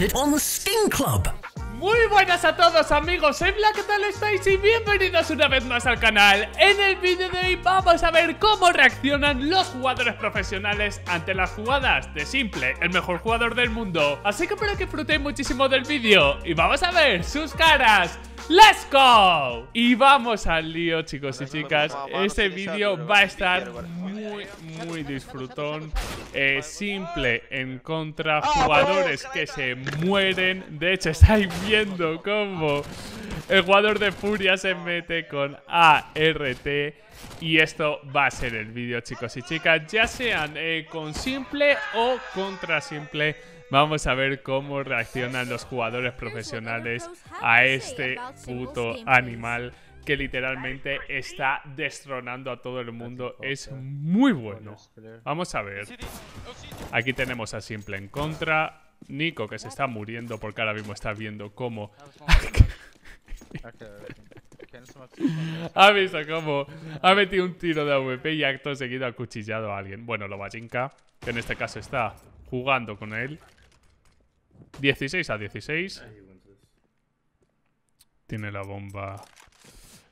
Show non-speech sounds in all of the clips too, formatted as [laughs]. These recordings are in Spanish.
day started on Skin Club. Muy buenas a todos amigos, soy Black, ¿qué tal estáis? Y bienvenidos una vez más al canal En el vídeo de hoy vamos a ver cómo reaccionan los jugadores profesionales ante las jugadas de Simple, el mejor jugador del mundo Así que espero que disfrutéis muchísimo del vídeo y vamos a ver sus caras ¡Let's go! Y vamos al lío, chicos y chicas. Este vídeo va a estar muy, muy disfrutón. Eh, simple en contra jugadores que se mueren. De hecho, estáis viendo cómo el jugador de Furia se mete con ART. Y esto va a ser el vídeo, chicos y chicas. Ya sean eh, con simple o contra simple Vamos a ver cómo reaccionan los jugadores profesionales a este puto animal que literalmente está destronando a todo el mundo. Es muy bueno. Vamos a ver. Aquí tenemos a Simple en contra. Nico que se está muriendo porque ahora mismo está viendo cómo... [laughs] ha visto cómo ha metido un tiro de AVP y acto seguido ha cuchillado a alguien. Bueno, lo Lobachinka, que en este caso está jugando con él. 16 a 16. Tiene la bomba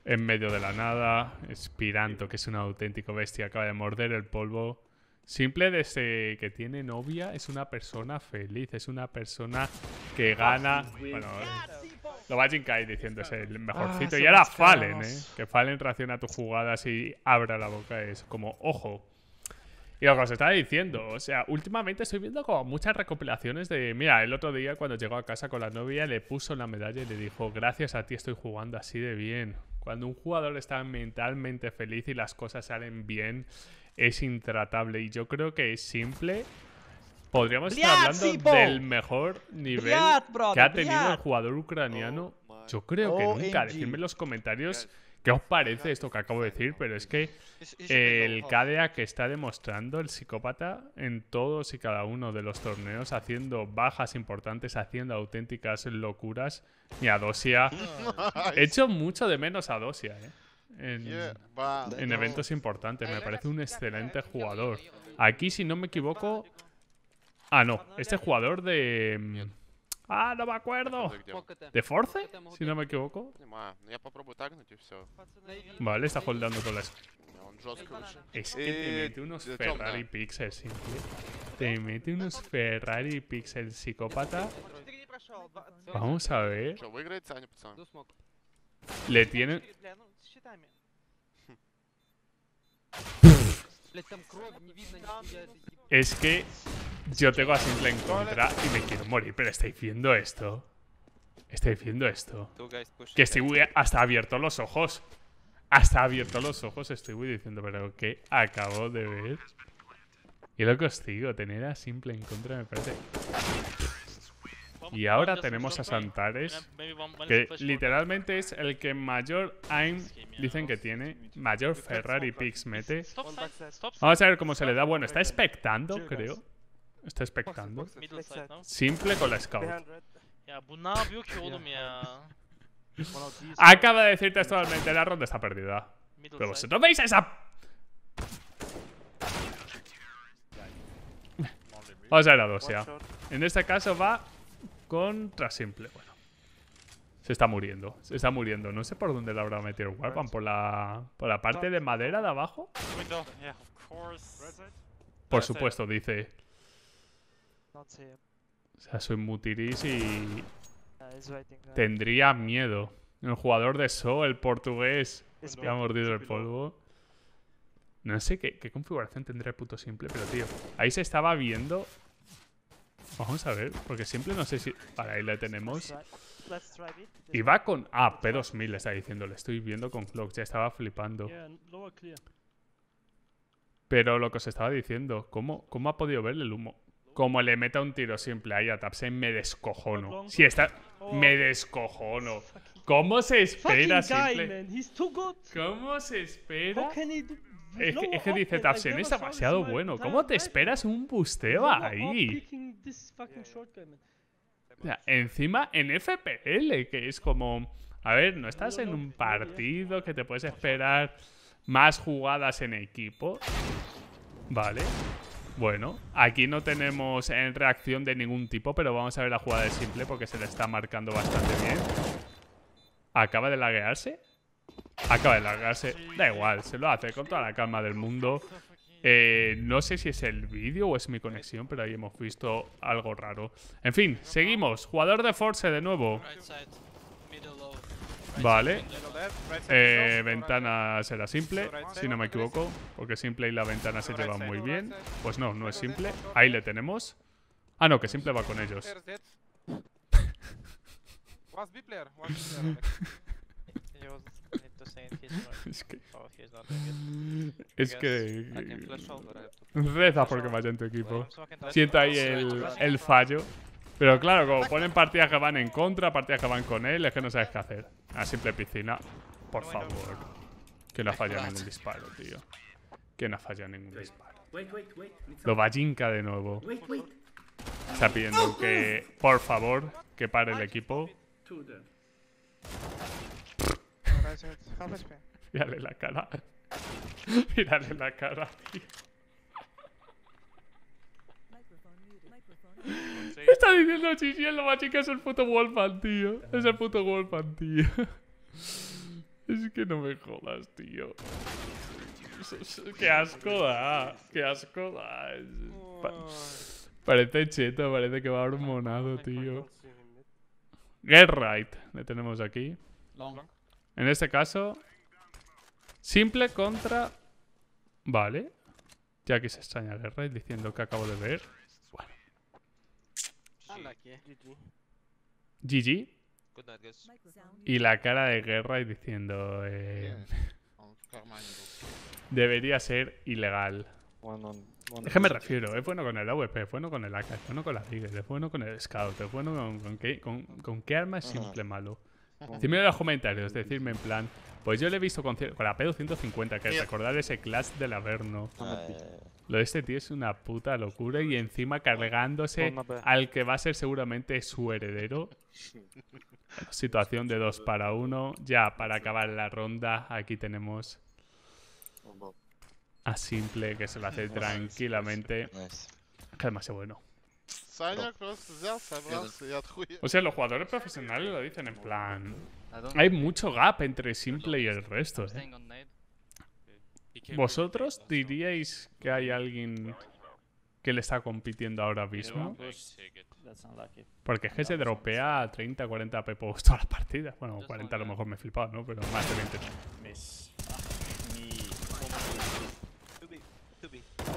en medio de la nada. Espiranto, que es una auténtica bestia, acaba de morder el polvo. Simple desde que tiene novia, es una persona feliz, es una persona que gana. Bueno, lo va a Jinkai diciendo es el mejorcito. y ahora Fallen, ¿eh? Que Fallen reacciona a tus jugadas y abra la boca. Es como, ojo, y lo que os estaba diciendo, o sea, últimamente estoy viendo como muchas recopilaciones de... Mira, el otro día cuando llegó a casa con la novia le puso la medalla y le dijo, gracias a ti estoy jugando así de bien. Cuando un jugador está mentalmente feliz y las cosas salen bien, es intratable. Y yo creo que es simple. Podríamos estar hablando del mejor nivel que ha tenido el jugador ucraniano. Yo creo que nunca. Decidme en los comentarios ¿Qué os parece esto que acabo de decir? Pero es que el KDA que está demostrando el psicópata en todos y cada uno de los torneos, haciendo bajas importantes, haciendo auténticas locuras. Y a Dosia. He hecho mucho de menos a Dosia, ¿eh? En, eventos importantes. Me parece un excelente jugador. Aquí, si no me equivoco. Ah, no. Este jugador de. Ah, no me acuerdo. ¿De Force? Si no me equivoco. Vale, está holdando con las... Es que te mete unos Ferrari Pixels, simple. Te mete unos Ferrari Pixels, psicópata. Vamos a ver. Le tienen... [laughs] Es que yo tengo a Simple en contra y me quiero morir. Pero estáis viendo esto. Estáis viendo esto. Que estoy hasta abierto los ojos. Hasta abierto los ojos estoy diciendo, pero que acabo de ver. Y lo que os digo, tener a Simple en contra me parece... Y ahora tenemos a Santares, que literalmente es el que mayor aim dicen que tiene, mayor Ferrari Pix mete. Vamos a ver cómo se le da. Bueno, está expectando, creo. Está expectando. Simple con la scout. Acaba de decir textualmente, la ronda está perdida. Pero vosotros veis esa... Vamos a ver a Dosia. En este caso va contra Simple. Bueno. Se está muriendo. Se está muriendo. No sé por dónde le habrá metido Warpan. ¿Por la, ¿Por la parte de madera de abajo? Por supuesto, dice. O sea, soy Mutiris y... Tendría miedo. El jugador de So, el portugués, que ha mordido el polvo. No sé qué, qué configuración tendrá el puto simple, pero tío, ahí se estaba viendo. Vamos a ver, porque simple no sé si. Para ahí le tenemos. Y va con. Ah, P2000 le está diciendo. Le estoy viendo con Clock. Ya estaba flipando. Pero lo que os estaba diciendo, ¿cómo, cómo ha podido ver el humo? Como le meta un tiro simple ahí a Tapsen, me descojono. Si está... Me descojono. ¿Cómo se espera simple? ¿Cómo se espera? Es que, dice Tapsen, es demasiado bueno. ¿Cómo te esperas un busteo ahí? Encima en FPL, que es como... A ver, no estás en un partido que te puedes esperar más jugadas en equipo. Vale. Bueno, aquí no tenemos en reacción de ningún tipo, pero vamos a ver la jugada de simple porque se le está marcando bastante bien. ¿Acaba de laguearse? Acaba de laguearse. Da igual, se lo hace con toda la calma del mundo. Eh, no sé si es el vídeo o es mi conexión, pero ahí hemos visto algo raro. En fin, seguimos. Jugador de Force de nuevo. Vale. Eh, ventana será simple, si no me equivoco. Porque simple y la ventana se llevan muy bien. Pues no, no es simple. Ahí le tenemos. Ah, no, que simple va con ellos. [laughs] [laughs] [laughs] Es que... [laughs] Es que... [laughs] Reza porque vaya en tu equipo. Siento ahí el, el fallo. Pero claro, como ponen partidas que van en contra, partidas que van con él, es que no sabes qué hacer. A simple piscina. Por favor. Que no ha fallado ningún disparo, tío. Que no ha fallado ningún disparo. Lo vajinka de nuevo. Está pidiendo que, por favor, que pare el equipo. Mírale la cara. [laughs] Mírale la cara, tío. Está diciendo Chichi en lo más chica es el puto Wolfman, tío. Es el puto Wolfman, tío. Es que no me jodas, tío. Qué asco da. Qué asco da. parece cheto, parece que va hormonado, tío. Get right. Le tenemos aquí. En este caso, simple contra. Vale. Ya aquí se extraña Get right diciendo que acabo de ver. GG. Y la cara de guerra y diciendo... Eh, debería ser ilegal. Es que me refiero, es bueno con el AWP, es bueno con el AK, es bueno con la Tigre, es bueno con el Scout, es bueno con, con, qué, con, qué arma es simple malo. Decidme en los comentarios, decirme en plan, pues yo le he visto con, con la P250, que recordar ese clash del Averno. Lo de este tío es una puta locura y encima cargándose al que va a ser seguramente su heredero. [laughs] Situación de dos para uno. Ya para acabar la ronda, aquí tenemos a Simple que se lo hace tranquilamente. Que además es bueno. O sea, los jugadores profesionales lo dicen en plan. Hay mucho gap entre Simple y el resto, ¿eh? ¿Vosotros diríais que hay alguien que le está compitiendo ahora mismo? Porque es que se dropea 30, 40 pepos todas las partidas. Bueno, 40 a lo mejor me he flipado, ¿no? Pero más de 20.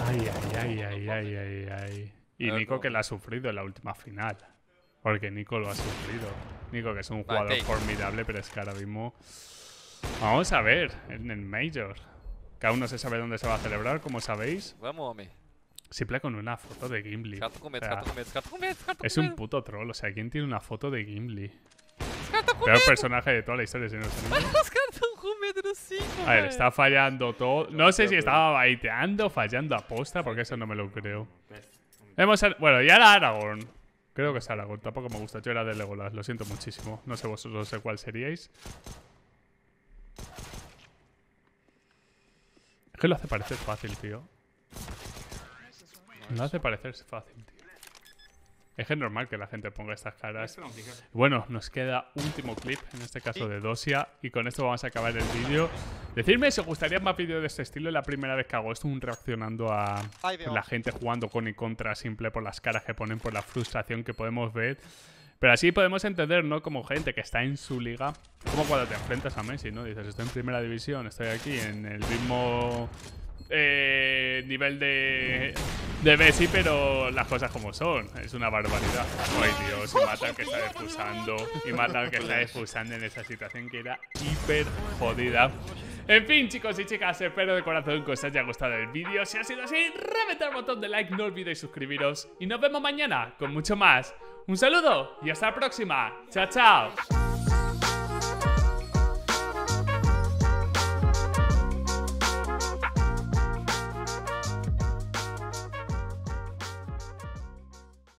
Ay, ay, ay, ay, ay, ay, ay. Y Nico que la ha sufrido en la última final. Porque Nico lo ha sufrido. Nico que es un jugador formidable, pero es que ahora mismo... Vamos a ver, en el Major. Que aún no se sabe dónde se va a celebrar, como sabéis. Simple con una foto de Gimli. es un puto troll. O sea, ¿quién tiene una foto de Gimli? Peor personaje de toda la historia, señor. [laughs] A ver, está fallando todo. No sé si estaba baiteando, fallando a posta, porque eso no me lo creo. Hemos bueno, ya era Aragorn. Creo que es Aragorn. Tampoco me gusta. Yo era de Legolas. Lo siento muchísimo. No sé vosotros no sé cuál seríais. que lo hace parecer fácil, tío. Lo hace parecer fácil, tío. Es que es normal que la gente ponga estas caras. Bueno, nos queda último clip, en este caso de Dosia. Y con esto vamos a acabar el vídeo. Decidme si os gustaría más vídeos de este estilo. Es la primera vez que hago esto, un reaccionando a la gente jugando con y contra simple por las caras que ponen, por la frustración que podemos ver. Pero así podemos entender, ¿no? Como gente que está en su liga, como cuando te enfrentas a Messi, ¿no? Dices, estoy en primera división, estoy aquí en el mismo eh, nivel de, de Messi, pero las cosas como son. Es una barbaridad. Ay, Dios, y mata al que está expulsando. Y mata al que está expulsando en esa situación que era hiper jodida. En fin, chicos y chicas, espero de corazón que os haya gustado el vídeo. Si ha sido así, reventad el botón de like, no olvidéis suscribiros. Y nos vemos mañana con mucho más. Un saludo y hasta la próxima. Chao, chao.